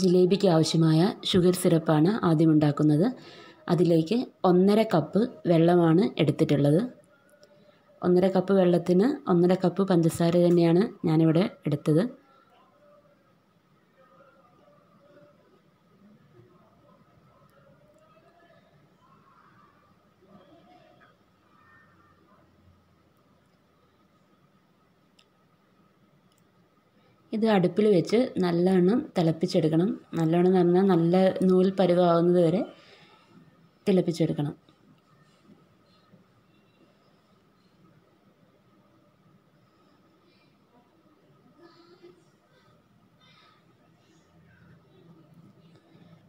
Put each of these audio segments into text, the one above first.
ജിലേബിക്ക് ആവശ്യമായ ഷുഗർ സിറപ്പാണ് ആദ്യം ഉണ്ടാക്കുന്നത്. അതിലേക്ക് ഒന്നര കപ്പ് വെള്ളമാണ് എടുത്തിട്ടുള്ളത്. ഒന്നര കപ്പ് വെള്ളത്തിന് ഒന്നര കപ്പ് പഞ്ചസാര തന്നെയാണ് ഞാനിവിടെ എടുത്തത്. ഇത് അടുപ്പിൽ വെച്ച് നല്ലവണ്ണം തിളപ്പിച്ചെടുക്കണം. നല്ലവണ്ണം എന്ന് പറഞ്ഞാൽ നല്ല നൂൽ പരുവാകുന്നത് വരെ തിളപ്പിച്ചെടുക്കണം.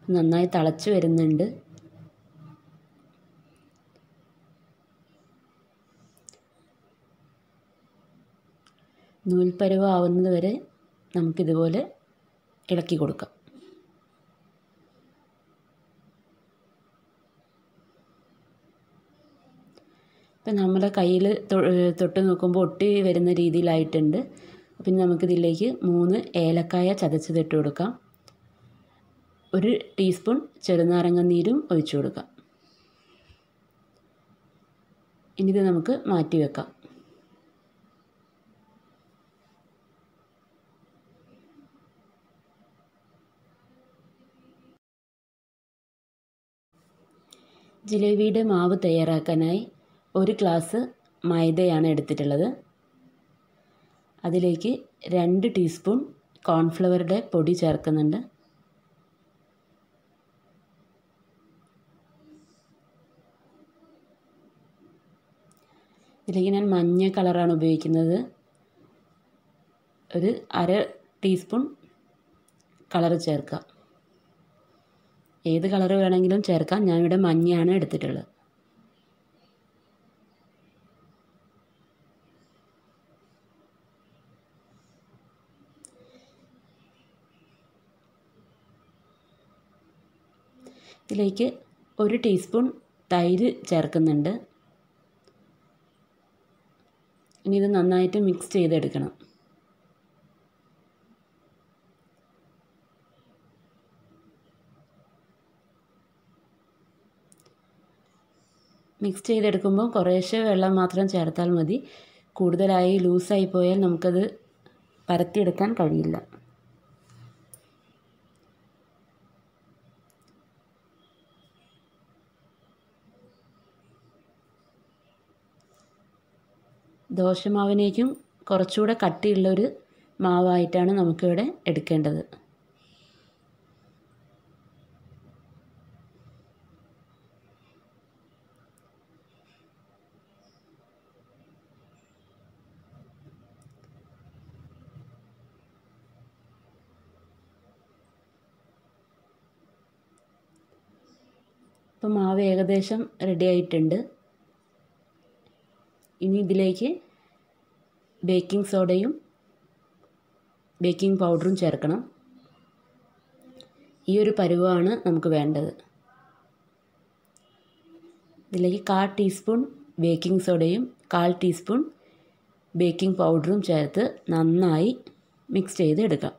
നന്നായി തിളച്ച് വരുന്നുണ്ട്. നൂൽപ്പരുവാവുന്നത് വരെ നമുക്കിതുപോലെ ഇളക്കി കൊടുക്കാം. ഇപ്പം നമ്മുടെ കയ്യിൽ തൊട്ട് നോക്കുമ്പോൾ ഒട്ടി വരുന്ന രീതിയിലായിട്ടുണ്ട്. പിന്നെ നമുക്കിതിലേക്ക് മൂന്ന് ഏലക്കായ ചതച്ചതിട്ട് കൊടുക്കാം. ഒരു ടീസ്പൂൺ ചെറുനാരങ്ങ നീരും ഒഴിച്ചു കൊടുക്കാം. ഇനി നമുക്ക് മാറ്റി വെക്കാം. ജിലേബിയുടെ മാവ് തയ്യാറാക്കാനായി ഒരു ഗ്ലാസ് മൈദയാണ് എടുത്തിട്ടുള്ളത്. അതിലേക്ക് രണ്ട് ടീസ്പൂൺ കോൺഫ്ലവറുടെ പൊടി ചേർക്കുന്നുണ്ട്. ഇതിലേക്ക് ഞാൻ മഞ്ഞ കളറാണ് ഉപയോഗിക്കുന്നത്. ഒരു അര ടീസ്പൂൺ കളർ ചേർക്കാം. ഏത് കളർ വേണമെങ്കിലും ചേർക്കാം. ഞാനിവിടെ മഞ്ഞയാണ് എടുത്തിട്ടുള്ളത്. ഇതിലേക്ക് ഒരു ടീസ്പൂൺ തൈര് ചേർക്കുന്നുണ്ട്. ഇനി ഇത് നന്നായിട്ട് മിക്സ് ചെയ്തെടുക്കണം. മിക്സ് ചെയ്തെടുക്കുമ്പോൾ കുറേശ്ശെ വെള്ളം മാത്രം ചേർത്താൽ മതി. കൂടുതലായി ലൂസായി പോയാൽ നമുക്കത് പരത്തിയെടുക്കാൻ കഴിയില്ല. ദോശമാവിനേക്കും കുറച്ചുകൂടെ കട്ടിയുള്ളൊരു മാവായിട്ടാണ് നമുക്കിവിടെ എടുക്കേണ്ടത്. ഇപ്പം മാവ് ഏകദേശം റെഡി ആയിട്ടുണ്ട്. ഇനി ഇതിലേക്ക് ബേക്കിംഗ് സോഡയും ബേക്കിംഗ് പൗഡറും ചേർക്കണം. ഈ ഒരു പരുവമാണ് നമുക്ക് വേണ്ടത്. ഇതിലേക്ക് കാൽ ടീസ്പൂൺ ബേക്കിംഗ് സോഡയും കാൽ ടീസ്പൂൺ ബേക്കിംഗ് പൗഡറും ചേർത്ത് നന്നായി മിക്സ് ചെയ്ത് എടുക്കാം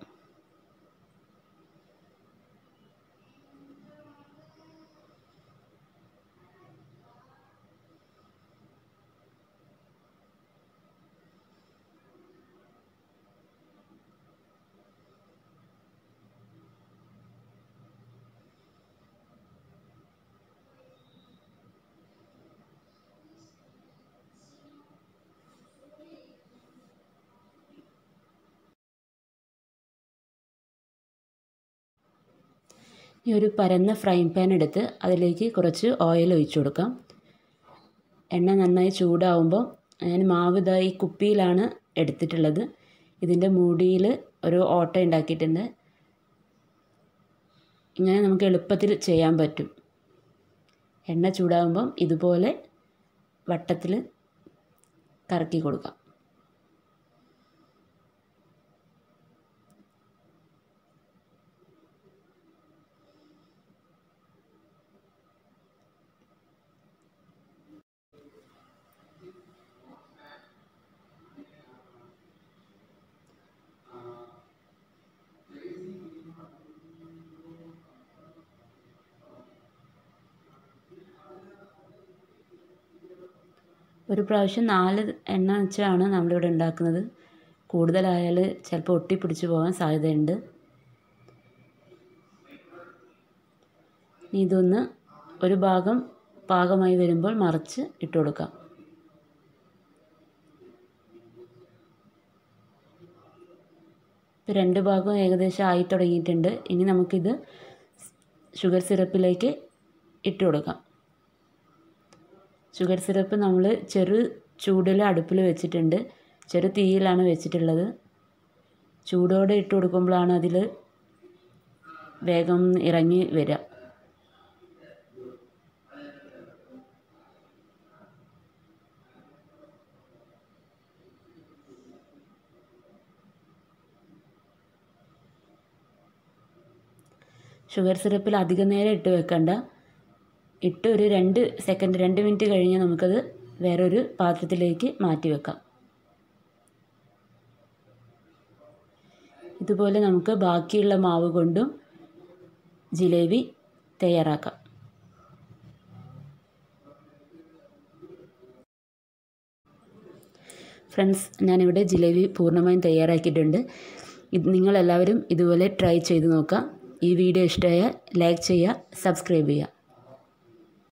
ഈ ഒരു പരന്ന ഫ്രൈ പാൻ എടുത്ത് അതിലേക്ക് കുറച്ച് ഓയിൽ ഒഴിച്ചു കൊടുക്കാം. എണ്ണ നന്നായി ചൂടാവുമ്പോൾ ഞാൻ മാവ് ഇതാ ഈ കുപ്പിയിലാണ് എടുത്തിട്ടുള്ളത്. ഇതിന്റെ മൂടിയിൽ ഒരു ഓട്ട ഉണ്ടാക്കിയിട്ടുണ്ട്. ഇങ്ങനെ നമുക്ക് എളുപ്പത്തിൽ ചെയ്യാൻ പറ്റും. എണ്ണ ചൂടാകുമ്പം ഇതുപോലെ വട്ടത്തിൽ കറക്കി കൊടുക്കാം. ഒരു പ്രാവശ്യം നാല് എണ്ണ വെച്ചാണ് നമ്മളിവിടെ ഉണ്ടാക്കുന്നത്. കൂടുതലായാൽ ചിലപ്പോൾ ഒട്ടിപ്പിടിച്ച് പോകാൻ സാധ്യതയുണ്ട്. ഇതൊന്ന് ഒരു ഭാഗം പാകമായി വരുമ്പോൾ മറിച്ച് ഇട്ട് കൊടുക്കാം. രണ്ട് ഭാഗം ഏകദേശം ആയി തുടങ്ങിയിട്ടുണ്ട്. ഇനി നമുക്കിത് ഷുഗർ സിറപ്പിലേക്ക് ഇട്ട് കൊടുക്കാം. ഷുഗർ സിറപ്പ് നമ്മൾ ചെറു ചൂടിൽ അടുപ്പിൽ വെച്ചിട്ടുണ്ട്. ചെറു തീയിലാണ് വെച്ചിട്ടുള്ളത്. ചൂടോടെ ഇട്ട് കൊടുക്കുമ്പോഴാണ് അതിൽ വേഗം ഇറങ്ങി വരിക ഷുഗർ സിറപ്പിൽ അധികം നേരം ഇട്ട് വെക്കണ്ട. ഇട്ട് ഒരു രണ്ട് സെക്കൻഡ് രണ്ട് മിനിറ്റ് കഴിഞ്ഞ് നമുക്കത് വേറൊരു പാത്രത്തിലേക്ക് മാറ്റി വെക്കാം. ഇതുപോലെ നമുക്ക് ബാക്കിയുള്ള മാവ് കൊണ്ടും ജിലേബി തയ്യാറാക്കാം. ഫ്രണ്ട്സ് ഞാനിവിടെ ജിലേബി പൂർണമായും തയ്യാറാക്കിയിട്ടുണ്ട്. ഇത് നിങ്ങളെല്ലാവരും ഇതുപോലെ ട്രൈ ചെയ്ത് നോക്കാം. ഈ വീഡിയോ ഇഷ്ടമായാൽ ലൈക്ക് ചെയ്യുക സബ്സ്ക്രൈബ് ചെയ്യുക.